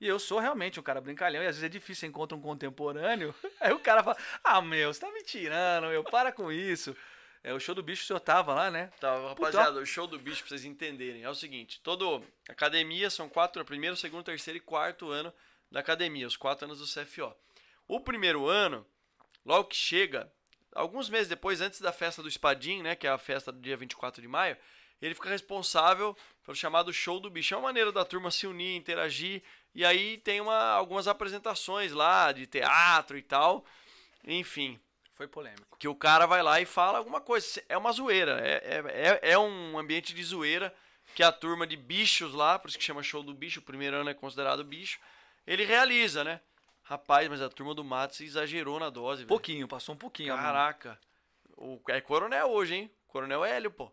E eu sou realmente um cara brincalhão, e às vezes é difícil você encontrar um contemporâneo. Aí o cara fala, ah, meu, você tá me tirando, meu, para com isso. É, o show do bicho o senhor tava lá, né? Tá, rapaziada, o show do bicho, pra vocês entenderem, é o seguinte: todo. Academia são quatro, primeiro, segundo, terceiro e quarto ano da academia, os quatro anos do CFO. O primeiro ano, logo que chega, alguns meses depois, antes da festa do Espadim, né? Que é a festa do dia 24 de maio, ele fica responsável pelo chamado show do bicho. É uma maneira da turma se unir, interagir. E aí tem uma, algumas apresentações lá de teatro e tal. Enfim, Foi polêmico. que o cara vai lá e fala alguma coisa. É uma zoeira. É, é, é, é um ambiente de zoeira que a turma de bichos lá, por isso que chama show do bicho, o primeiro ano é considerado bicho, ele realiza, né? Rapaz, mas a turma do Matos exagerou na dose, velho. Pouquinho, passou um pouquinho. Caraca. O, é coronel hoje, hein? Coronel Hélio, pô.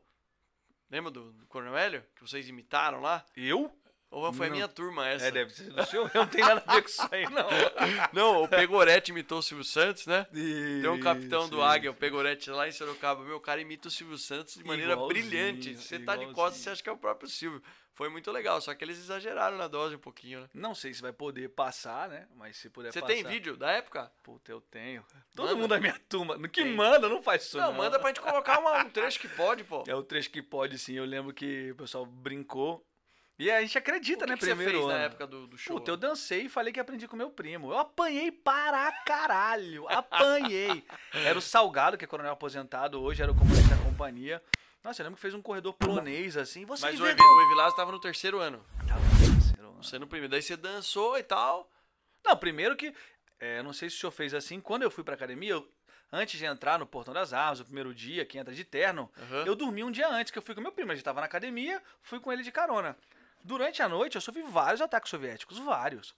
Lembra do, do Coronel Hélio? Que vocês imitaram lá? Eu? Ou foi a Não. minha turma essa? É, deve ser do senhor. Eu não tenho nada a ver com isso aí, não. Não, o Pegorete imitou o Silvio Santos, né? Tem um capitão do Isso, Águia, o Pegorete lá em Sorocaba. Meu cara imita o Silvio Santos de maneira Igualzinho, brilhante. Você tá de igualzinho. costas, você acha que é o próprio Silvio. Foi muito legal, só que eles exageraram na dose um pouquinho, né? Não sei se vai poder passar, né? Mas se puder Você passar. tem vídeo da época? Puta, eu tenho. Todo Manda. mundo da minha turma. No que Tem. manda, não faz isso. Não, manda pra gente colocar uma- um trecho que pode, pô. É o trecho que pode, sim. Eu lembro que o pessoal brincou. E a gente acredita, O que né? que você primeiro fez na ano. época do, do show? Puta, eu dancei e falei que aprendi com meu primo. Eu apanhei para caralho. Apanhei. Era o Salgado, que é coronel aposentado hoje, era o comandante da companhia. Nossa, eu lembro que fez um corredor polonês assim. Você Mas o, vê- Evi, o tava no terceiro ano. Tava no terceiro ano. Você no primeiro. Daí você dançou e tal. Não, primeiro que. é, não sei se o senhor fez assim. Quando eu fui pra academia, eu- antes de entrar no Portão das Armas, o primeiro dia, que entra de terno, Aham. eu dormi um dia antes, que eu fui com meu primo. A gente tava na academia, fui com ele de carona. Durante a noite, eu sofri vários ataques soviéticos, vários.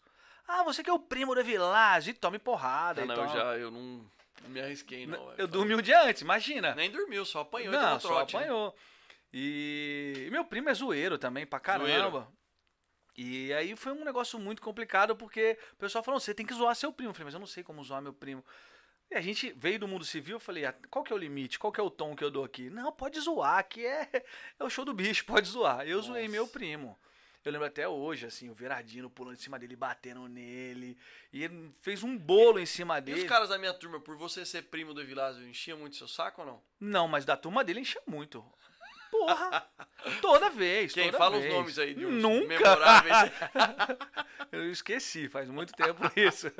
Ah, você que é o primo Evilás, e tome porrada. Não, e não, eu já eu não, não me arrisquei, não. Eu dormi um dia antes, imagina. Nem dormiu, só apanhou e Não, só trote, né? apanhou. E... e meu primo é zoeiro também, pra caramba. Zoeiro. E aí foi um negócio muito complicado, porque o pessoal falou, você tem que zoar seu primo. Eu falei, mas eu não sei como zoar meu primo. E a gente veio do mundo civil, eu falei, ah, qual que é o limite? Qual que é o tom que eu dou aqui? Não, pode zoar, aqui é, é o show do bicho, pode zoar. Eu zoei Nossa. meu primo. Eu lembro até hoje, assim, o Veradino pulando em cima dele, batendo nele. E ele fez um bolo em cima E dele. os caras da minha turma, por você ser primo do Evilásio, enchia muito seu saco ou não? Não, mas da turma dele enchia muito. Porra! Vez. Quem? toda Fala vez. os nomes aí de uns Nunca! Eu esqueci, faz muito tempo isso.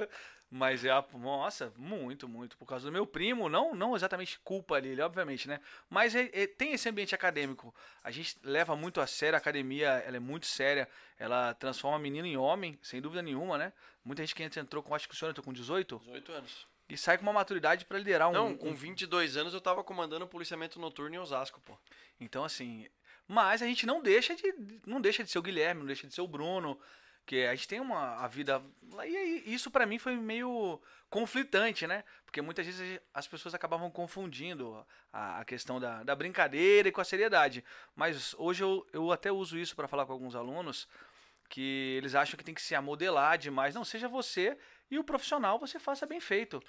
Mas é, a- nossa, muito, muito. Por causa do meu primo, não, não exatamente culpa dele, obviamente, né? Mas é- é- tem esse ambiente acadêmico. A gente leva muito a sério, a academia ela é muito séria. Ela transforma menino em homem, sem dúvida nenhuma, né? Muita gente que entrou com, acho que o senhor entrou com 18, 18 anos. e sai com uma maturidade pra liderar um. Não, com um 22 anos eu tava comandando o policiamento noturno em Osasco, pô. Então, assim. Mas a gente não deixa de. Não deixa de ser o Guilherme, não deixa de ser o Bruno. Que a gente tem uma a vida. E isso pra mim foi meio conflitante, né? Porque muitas vezes as pessoas acabavam confundindo a, a questão da, da brincadeira e com a seriedade. Mas hoje eu, eu até uso isso pra falar com alguns alunos. Que eles acham que tem que se amodelar demais. Não, seja você e o profissional você faça bem feito.